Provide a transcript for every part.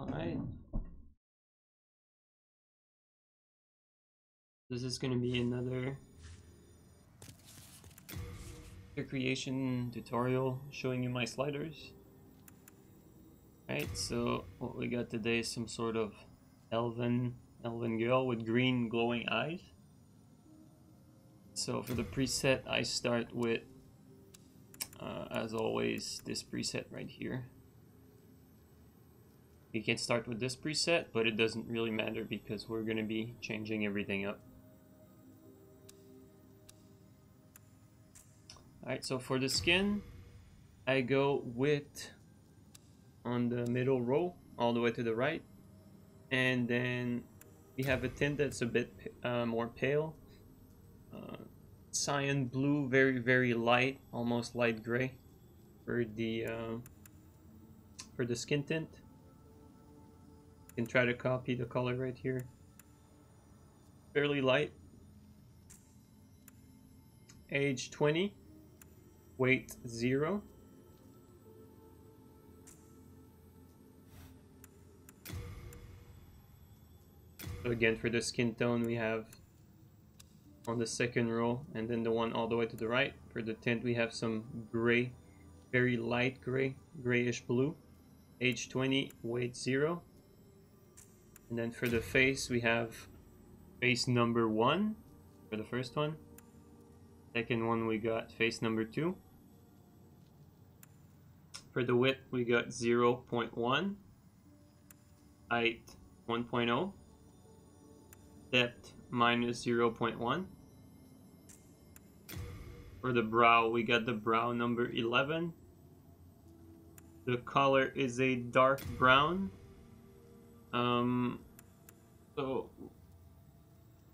Alright. This is going to be another creation tutorial showing you my sliders. Right, so what we got today is some sort of elven elven girl with green glowing eyes. So for the preset I start with uh, as always this preset right here. You can start with this preset but it doesn't really matter because we're going to be changing everything up. Alright, so for the skin, I go with on the middle row all the way to the right. And then we have a tint that's a bit uh, more pale. Uh, cyan blue, very, very light, almost light gray for the, uh, for the skin tint. Can try to copy the color right here. Fairly light. Age 20 weight 0. So again, for the skin tone, we have on the second row, and then the one all the way to the right. For the tint, we have some gray, very light gray, grayish blue. Age 20, weight 0. And then for the face, we have face number 1 for the first one. Second one, we got face number 2. For the width, we got 0 0.1, height 1.0, depth minus 0 0.1. For the brow, we got the brow number 11. The color is a dark brown. Um, so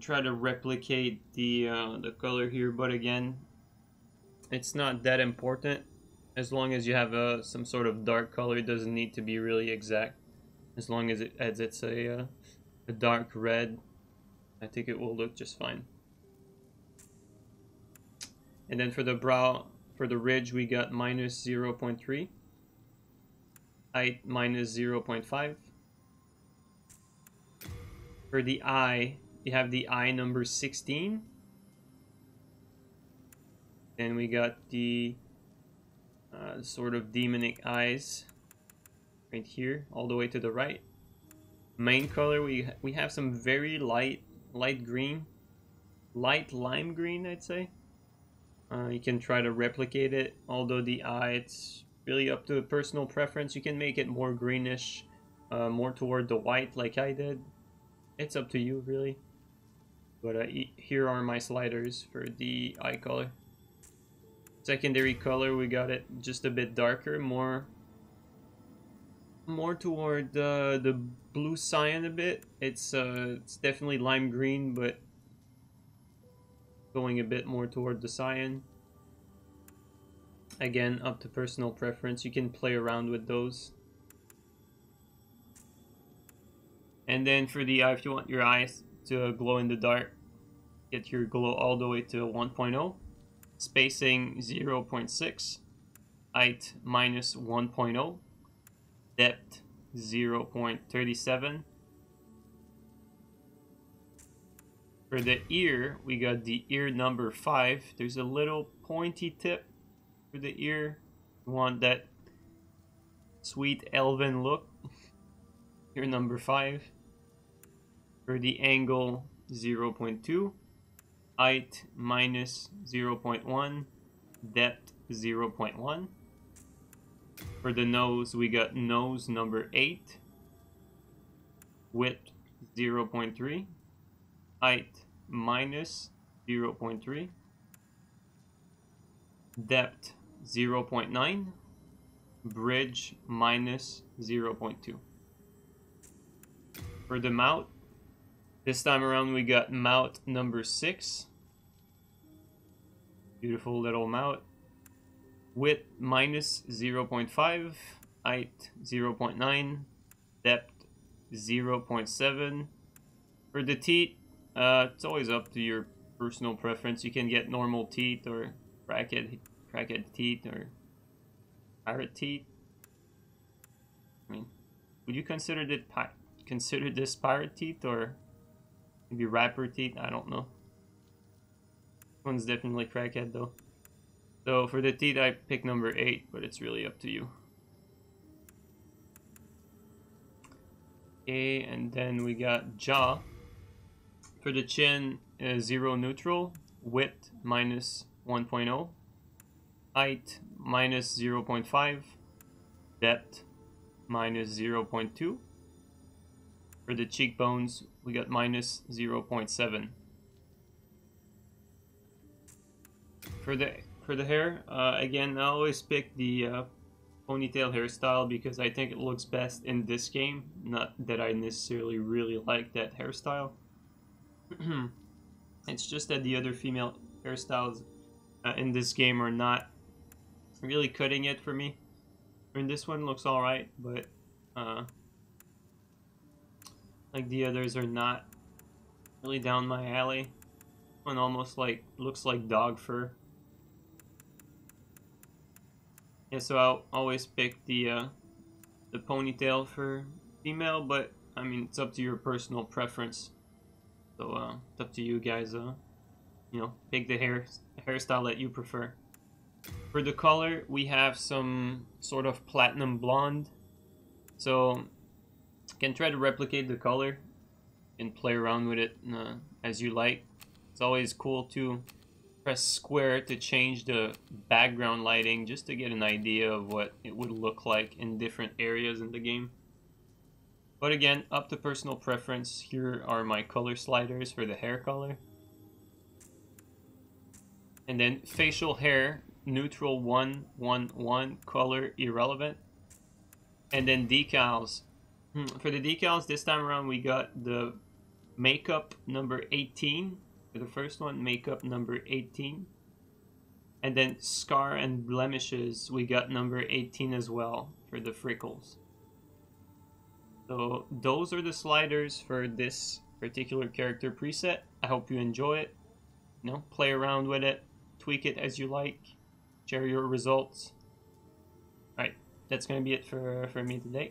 try to replicate the uh, the color here, but again, it's not that important as long as you have a, some sort of dark color, it doesn't need to be really exact. As long as, it, as it's a, uh, a dark red, I think it will look just fine. And then for the brow, for the ridge, we got minus 0 0.3. Height minus 0 0.5. For the eye, you have the eye number 16. Then we got the uh, sort of demonic eyes right here all the way to the right. Main color we we have some very light light green. Light lime green I'd say. Uh, you can try to replicate it although the eye it's really up to personal preference. You can make it more greenish uh, more toward the white like I did it's up to you really. But uh, here are my sliders for the eye color. Secondary color we got it just a bit darker more more toward uh, the blue cyan a bit. It's uh it's definitely lime green but going a bit more toward the cyan. Again up to personal preference. You can play around with those and then for the eye if you want your eyes to glow in the dark get your glow all the way to 1.0 spacing 0.6, height minus 1.0, depth 0.37. For the ear, we got the ear number 5. There's a little pointy tip for the ear. You want that sweet elven look. ear number 5. For the angle, 0.2 height minus 0.1, depth 0.1. For the nose, we got nose number 8, width 0.3, height minus 0.3, depth 0.9, bridge minus 0.2. For the mouth, this time around we got mount number 6. Beautiful little mount. Width minus 0.5, height 0.9, depth 0.7. For the teeth, uh, it's always up to your personal preference. You can get normal teeth or crackhead, crackhead teeth or parrot teeth. I mean, would you consider consider this pirate teeth or maybe rapper teeth? I don't know. One's definitely crackhead though. So for the teeth, I pick number eight, but it's really up to you. Okay, and then we got jaw. For the chin, uh, zero neutral, width minus 1.0, height minus 0.5, depth minus 0.2. For the cheekbones, we got minus 0.7. For the for the hair, uh, again, I always pick the uh, ponytail hairstyle because I think it looks best in this game. Not that I necessarily really like that hairstyle. it's just that the other female hairstyles uh, in this game are not really cutting it for me. I mean, this one looks alright, but uh, like the others are not really down my alley. One almost like looks like dog fur. Yeah, so I'll always pick the uh, the ponytail for female, but I mean it's up to your personal preference. So uh, it's up to you guys. Uh, you know, pick the hair hairstyle that you prefer. For the color, we have some sort of platinum blonde. So can try to replicate the color and play around with it uh, as you like. It's always cool to press square to change the background lighting just to get an idea of what it would look like in different areas in the game. But again, up to personal preference, here are my color sliders for the hair color. And then facial hair, neutral 1, 1, 1, color irrelevant. And then decals. Hmm, for the decals, this time around we got the makeup number 18 for the first one, makeup number 18. And then scar and blemishes, we got number 18 as well for the freckles. So those are the sliders for this particular character preset. I hope you enjoy it. You know, play around with it, tweak it as you like, share your results. Alright, that's going to be it for, for me today.